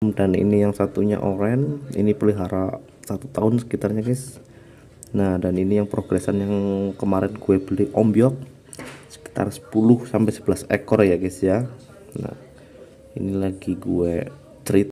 dan ini yang satunya oren ini pelihara satu tahun sekitarnya guys. Nah dan ini yang progresan yang kemarin gue beli ombyok sekitar 10 sampai 11 ekor ya guys ya. Nah ini lagi gue treat.